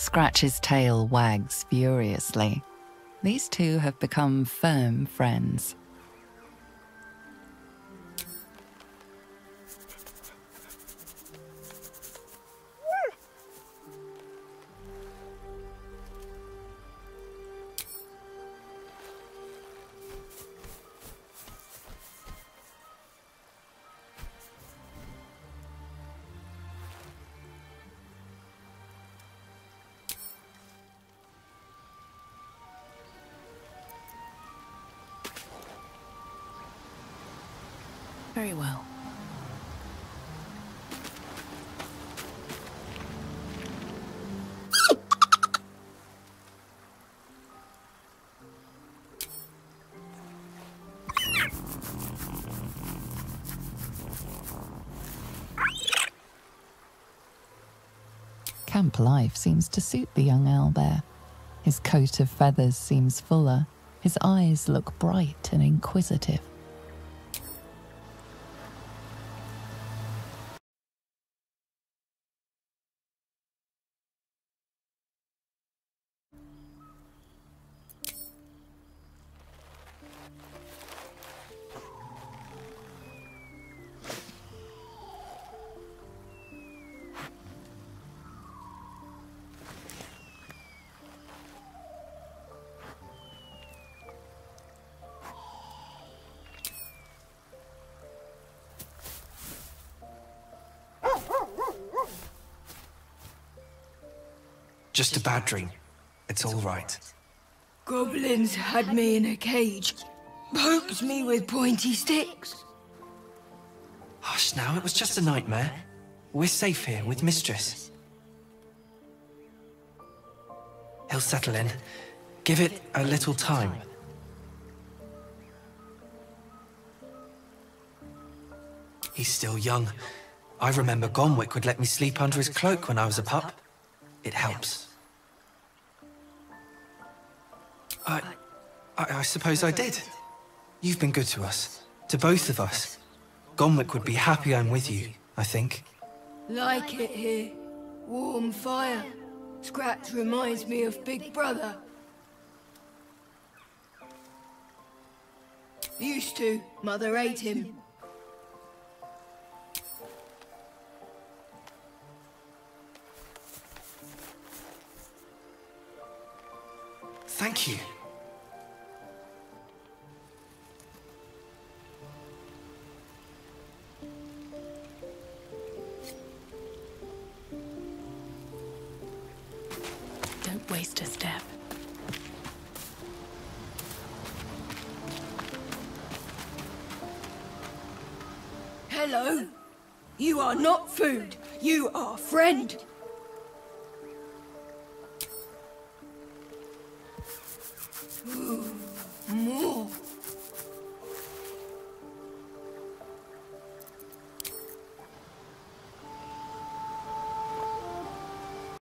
Scratch's tail wags furiously. These two have become firm friends. Very well. Camp life seems to suit the young owlbear. His coat of feathers seems fuller, his eyes look bright and inquisitive. Just a bad dream. It's all right. Goblins had me in a cage, poked me with pointy sticks. Hush now, it was just a nightmare. We're safe here with Mistress. He'll settle in. Give it a little time. He's still young. I remember Gomwick would let me sleep under his cloak when I was a pup. It helps. I, I, I suppose I did. You've been good to us, to both of us. Gomwick would be happy I'm with you, I think. Like it here. Warm fire. Scratch reminds me of Big Brother. Used to. Mother ate him. Thank you. Waste a step. Hello. You are not food. You are friend. Ooh.